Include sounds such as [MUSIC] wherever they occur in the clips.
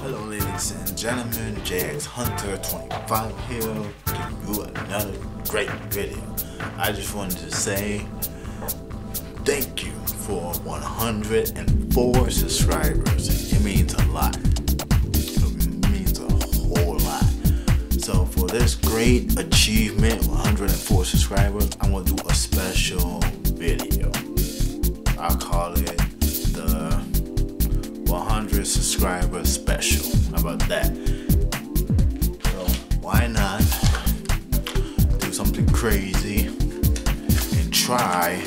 Hello, ladies and gentlemen. JX Hunter 25 here, giving you another great video. I just wanted to say thank you for 104 subscribers. It means a lot. It means a whole lot. So, for this great achievement, 104 subscribers, I'm gonna do a special video. I'll call it subscriber special. How about that? So why not do something crazy and try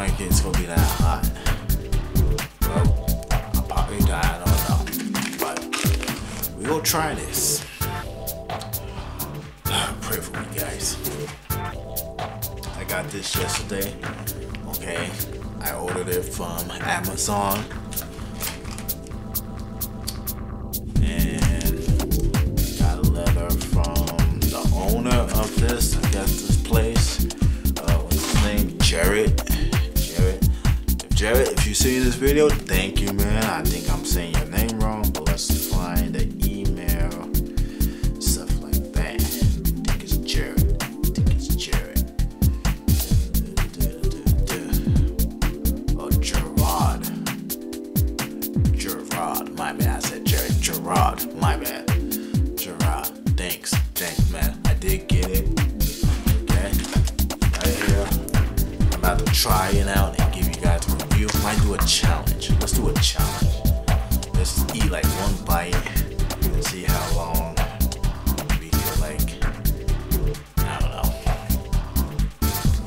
like it's gonna be that hot. Well, I'll probably die, I don't know. But we gonna try this. [SIGHS] Pray for me, guys. I got this yesterday. Okay. I ordered it from Amazon. See this video, thank you, man. I think I'm saying your name wrong, but let's find the email. Stuff like that. I think it's Jared. I think it's Jared. Oh, Gerard. Gerard. My bad. I said Jared. Gerard. My bad. Gerard. Thanks. Thanks, man. I did get it. Okay. Right here. I'm about to try it challenge. Let's do a challenge. Let's eat like one bite and see how long we feel like. I don't know.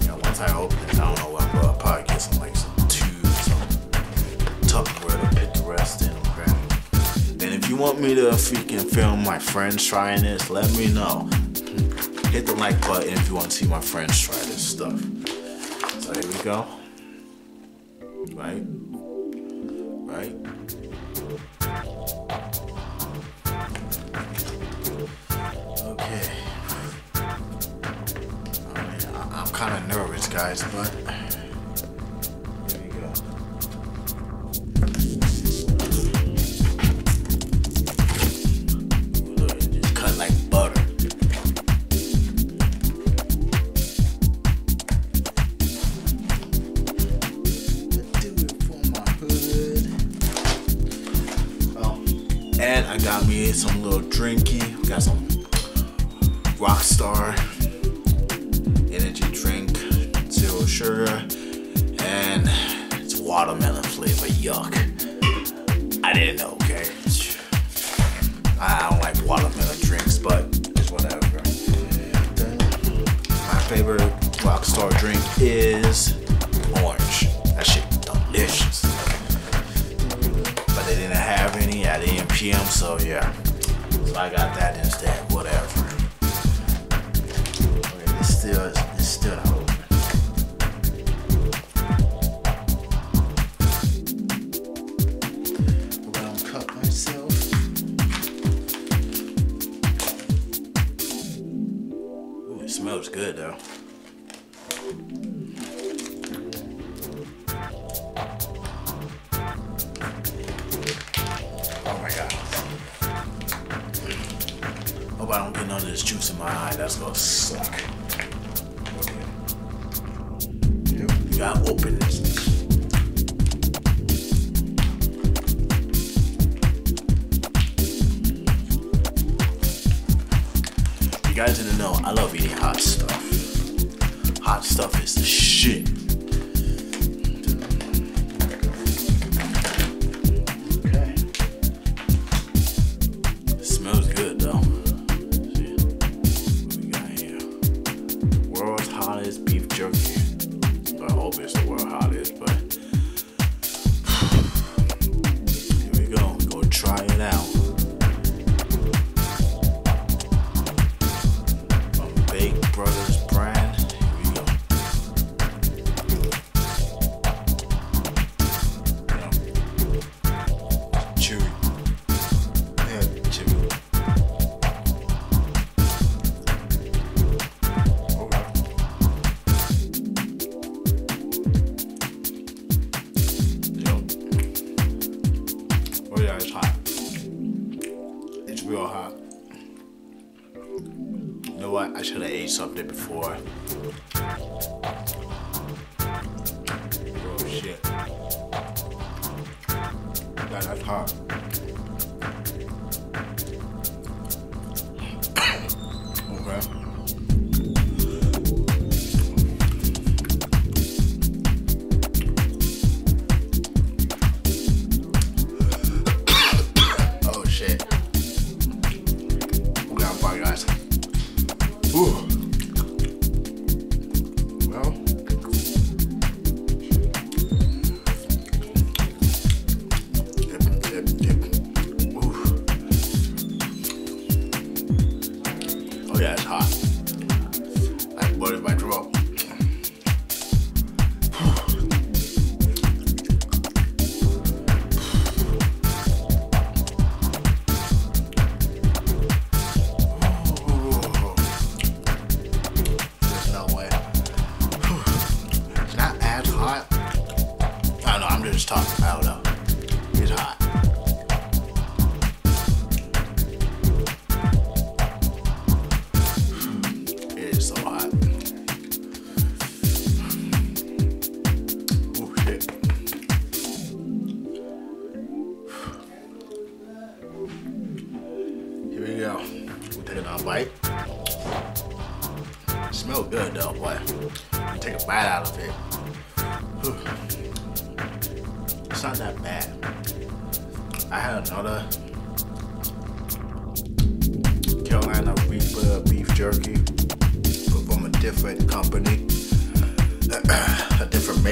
You know, once I open it, I don't know what, but I'll probably get some like some tubes, some Tupperware to put the rest in. Okay. Then if you want me to freaking film my friends trying this, let me know. Hit the like button if you want to see my friends try this stuff. So here we go. Right? Right? Okay. I mean, I'm kind of nervous, guys, but Me some little drinky. We got some Rockstar energy drink, zero sugar, and it's watermelon flavor. Yuck. I didn't know, okay? I don't like watermelon drinks, but it's whatever. My favorite Rockstar drink is orange. That shit delicious. But they didn't have any at AMPM, so yeah. I got that instead. Whatever. It's still it's still not open. Ooh, it smells good though. you guys didn't know, I love eating hot stuff. Hot stuff is the shit. Smells good though. World's hottest beef jerky. I hope it's the world's hottest, but [SIGHS] here we go. Go try it out. yeah, it's hot. It's real hot. You know what? I should have ate something before. Oh shit. God, that's hot.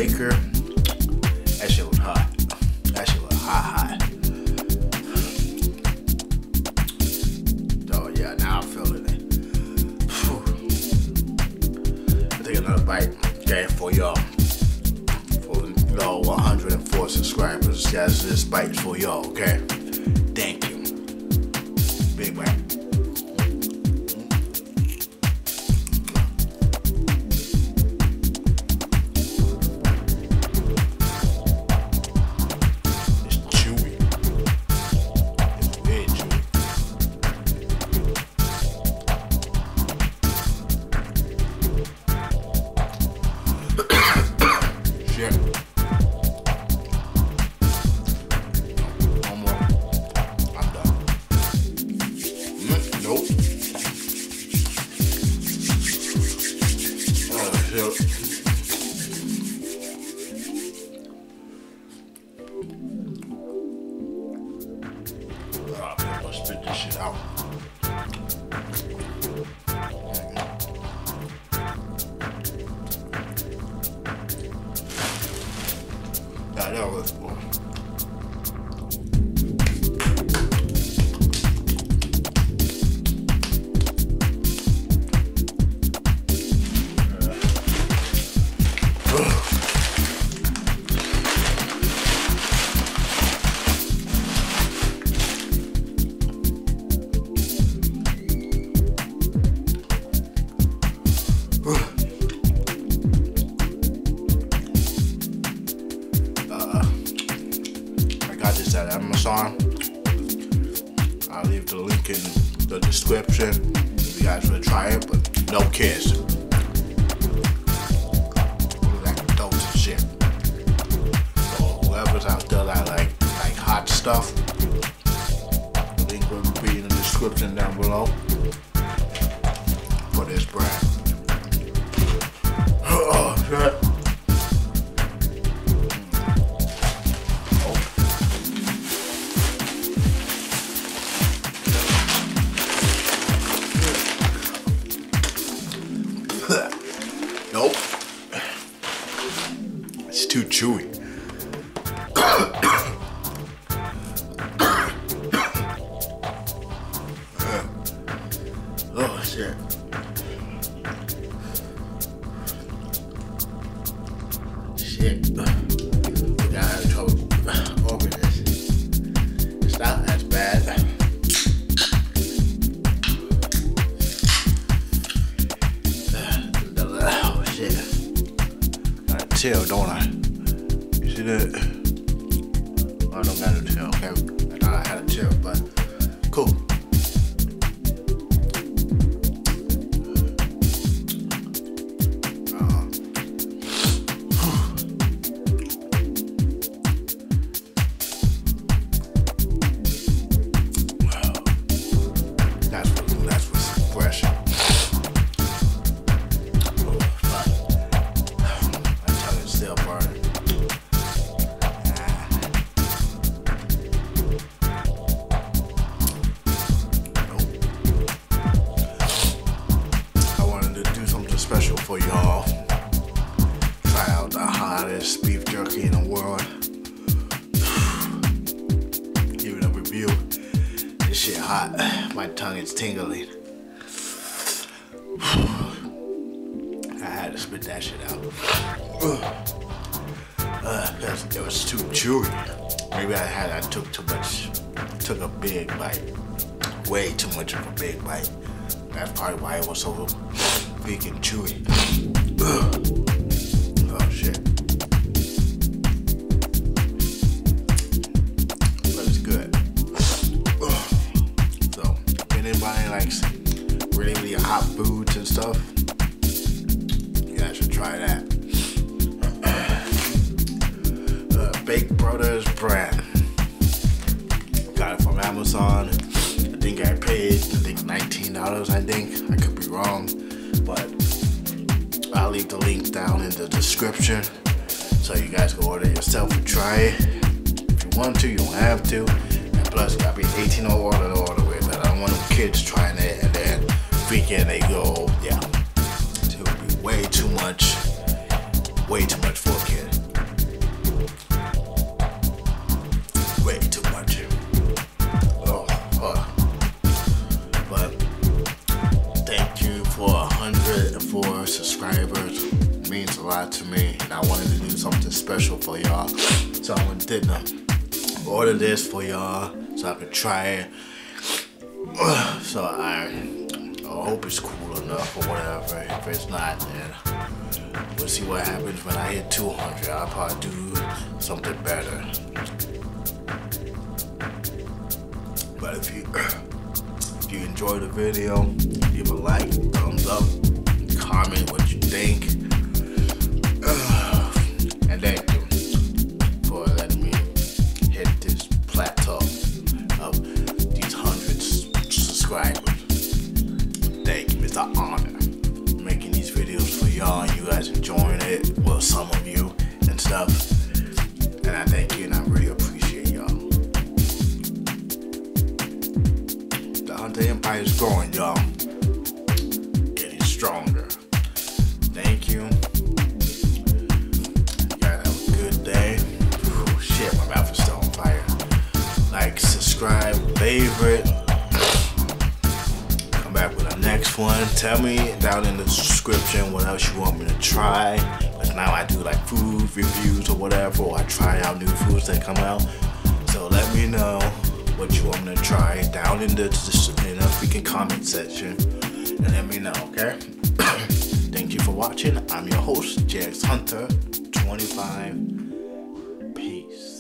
Baker. Valeu. option. If you guys want to try it, but no kids. That adults and shit. So whoever's out there that like like hot stuff, link will be in the description down below for this brand. [LAUGHS] Oh, shit. Too chewy. [COUGHS] oh shit. Shit. We got over this. It's not as bad. Oh don't I? Hot. [SIGHS] My tongue is tingling. [SIGHS] I had to spit that shit out. [SIGHS] Uh, it was too chewy. Maybe I had I took too much, took a big bite, way too much of a big bite. That's probably why it was so big and chewy. Brand. Got it from Amazon. I think I paid, I think $19, I think. I could be wrong. But I'll leave the link down in the description so you guys can order it yourself and try it. If you want to, you don't have to. And plus, you gotta be 18 or older to order with. I don't want them kids trying it and then freaking they go, yeah. It would be way too much, way too much for a kid. To me, and I wanted to do something special for y'all. So I did um, order this for y'all so I could try it. [SIGHS] So I, I hope it's cool enough or whatever. If it's not, then we'll see what happens when I hit 200. I'll probably do something better. But if you [CLEARS THROAT] if you enjoyed the video, give a like, thumbs up, comment what you think. Tell me down in the description what else you want me to try. Because now I do like food reviews or whatever, or I try out new foods that come out. So let me know what you want me to try down in the in the freaking comment section, and let me know, okay? [COUGHS] Thank you for watching. I'm your host, JX Hunter, 25. Peace.